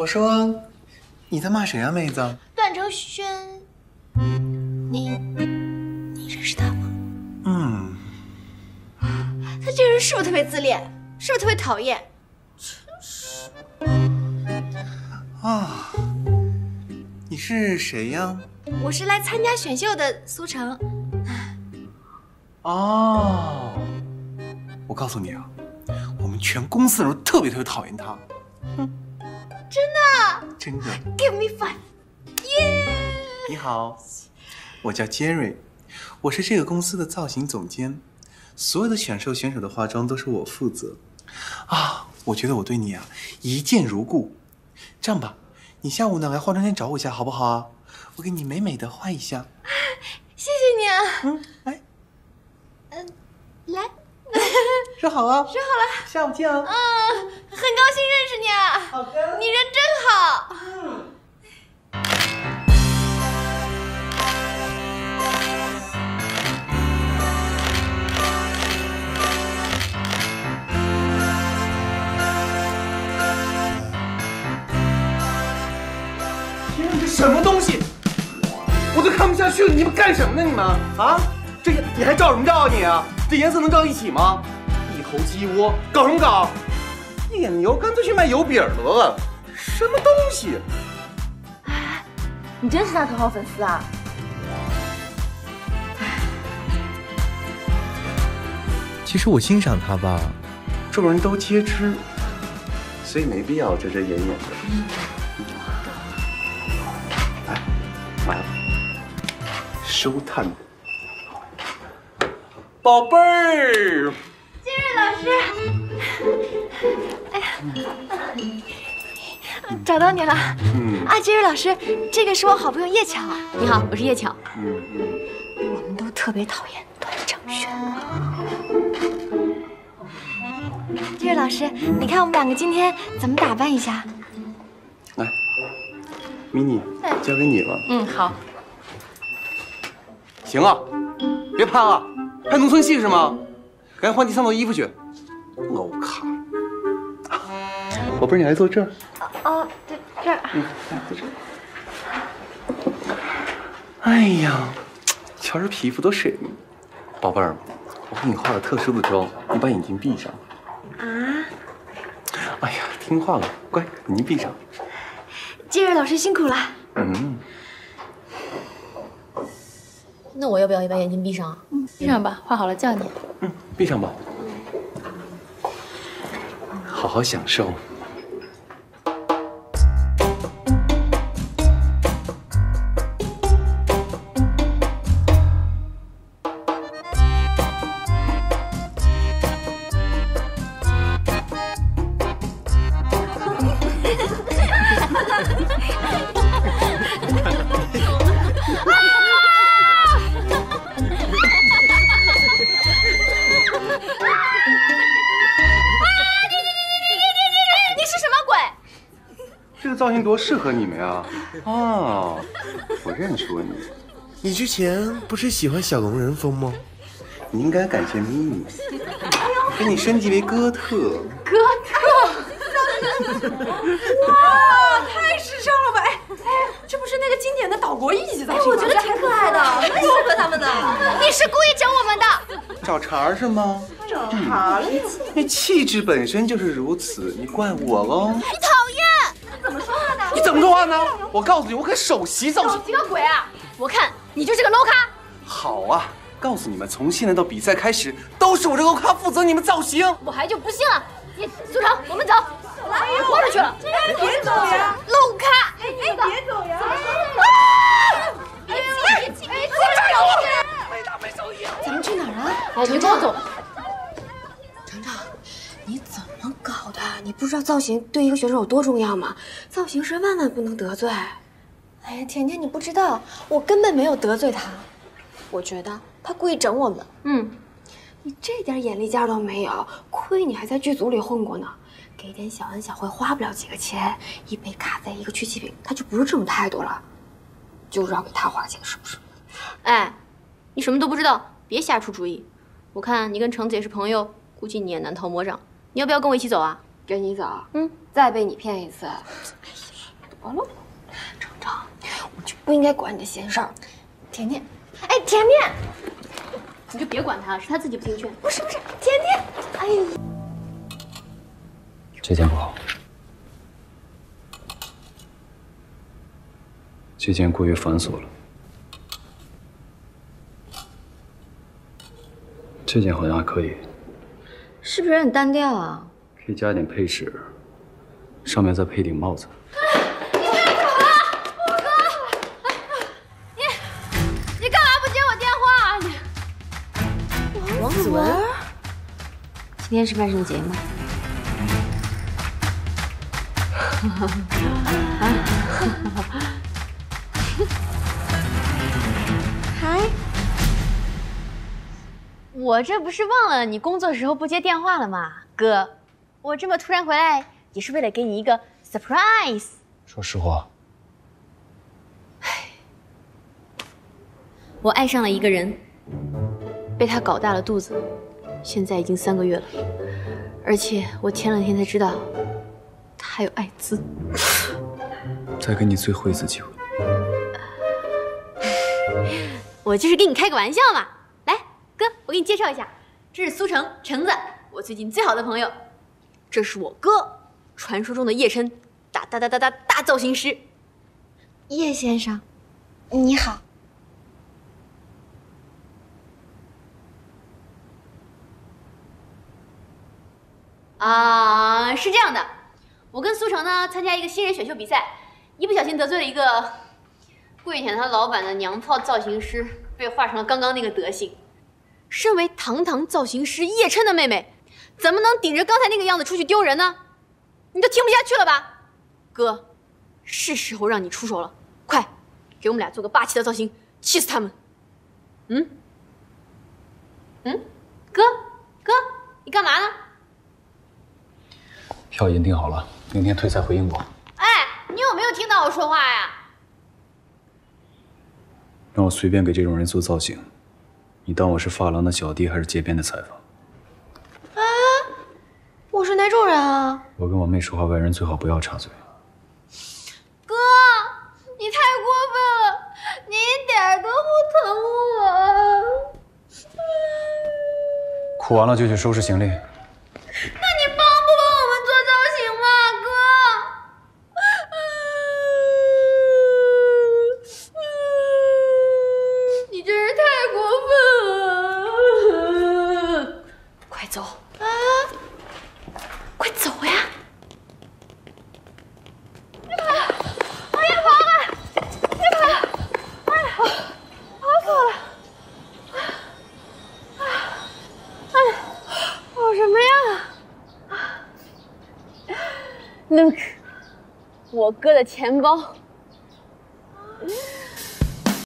我说，你在骂谁啊，妹子？段承轩，你你认识他吗？嗯，他这个人是不是特别自恋？是不是特别讨厌？真是啊，你是谁呀？我是来参加选秀的苏成。哦，我告诉你啊，我们全公司的人都特别特别讨厌他。真的？真的。Give me five，耶！你好，我叫杰瑞，我是这个公司的造型总监，所有的选秀选手的化妆都是我负责。啊，我觉得我对你啊一见如故。这样吧，你下午呢来化妆间找我一下好不好啊？我给你美美的画一下。谢谢你啊。嗯，来，嗯，来，说好啊，说好了。下午见啊。嗯，很高兴认识你啊。好的你人真好。天这什么东西？我都看不下去了！你们干什么呢？你们啊？这个你还照什么照啊你啊？这颜色能照一起吗？一头鸡窝，搞什么搞？一脸油，干脆去卖油饼得了。什么东西？哎你真是他头号粉丝啊！其实我欣赏他吧，众人都皆知，所以没必要遮遮掩掩的。来，完了，收探。宝贝儿，金瑞老师，找到你了。嗯啊，杰瑞老师，这个是我好朋友叶巧。你好，我是叶巧。嗯嗯，我们都特别讨厌段正轩。杰瑞老师，你看我们两个今天怎么打扮一下？来，迷你，交给你了。嗯，好。行啊，别拍了，拍农村戏是吗？赶紧换第三套衣服去。欧卡，宝贝儿，你来坐这儿。哦，对，这儿。嗯，来坐这儿。哎呀，瞧这皮肤多水灵。宝贝儿，我给你化了特殊的妆，你把眼睛闭上。啊，哎呀，听话了，乖，眼睛闭上。金瑞老师辛苦了。嗯，那我要不要也把眼睛闭上啊？闭上吧，画好了叫你。嗯，闭上吧，好好享受。造型多适合你们呀！哦，我认出你，你之前不是喜欢小龙人风吗？你应该感谢咪咪，给你升级为哥特。哥特。哇，太时尚了吧！哎哎，这不是那个经典的岛国艺伎造型吗？我觉得挺可爱的，蛮适合他们的。你是故意整我们的？找茬儿是吗？找茬了？那气质本身就是如此，你怪我喽？怎么说话呢？我告诉你，我可首席造型。几个鬼啊！我看你就是个 low 咖。好啊，告诉你们，从现在到比赛开始，都是我这个咖负责你们造型。我还就不信了。你苏成，我们走。来，豁出去了？别走呀，low 咖！哎，你别走呀！啊！别气！别气！咱们去哪儿啊？哎，你跟我走。程程，你怎么搞的？你不知道造型对一个选手有多重要吗？造型师万万不能得罪。哎呀，甜甜，你不知道，我根本没有得罪他。我觉得他故意整我们。嗯，你这点眼力劲儿都没有，亏你还在剧组里混过呢。给点小恩小惠花不了几个钱，一杯咖啡，一个曲奇饼，他就不是这种态度了。就知道给他花钱，是不是？哎，你什么都不知道，别瞎出主意。我看你跟橙子也是朋友，估计你也难逃魔掌。你要不要跟我一起走啊？跟你走，嗯，再被你骗一次，哎呀，得了，程程，我就不应该管你的闲事儿。甜甜，哎，甜甜，你就别管他，是他自己不听劝。不是不是，甜甜，哎呦，这件不好，这件过于繁琐了。这件好像还可以，是不是有点单调啊？可以加一点配饰，上面再配一顶帽子。你干嘛不接我电话？你王子文，今天是万圣节吗？嗨，我这不是忘了你工作时候不接电话了吗？哥，我这么突然回来也是为了给你一个 surprise。说实话，我爱上了一个人，被他搞大了肚子，现在已经三个月了，而且我前两天才知道他还有艾滋。再给你最后一次机会。我就是跟你开个玩笑嘛。来，哥，我给你介绍一下，这是苏成，橙子，我最近最好的朋友。这是我哥，传说中的叶琛，大大大大大大造型师。叶先生，你好。啊，是这样的，我跟苏成呢参加一个新人选秀比赛，一不小心得罪了一个跪舔他老板的娘炮造型师，被画成了刚刚那个德行。身为堂堂造型师叶琛的妹妹，怎么能顶着刚才那个样子出去丢人呢？你都听不下去了吧，哥？是时候让你出手了，快给我们俩做个霸气的造型，气死他们！嗯？嗯？哥，哥，你干嘛呢？票已经订好了，明天退赛回英国。哎，你有没有听到我说话呀？让我随便给这种人做造型，你当我是发廊的小弟还是街边的采访？我是哪种人啊？我跟我妹说话，外人最好不要插嘴。哥，你太过分了，你一点都不疼我。哭完了就去收拾行李。那你帮不帮我们做造型嘛，哥？你真是太过分了！快走啊！快走呀！跑什么呀？Look，哥的钱包。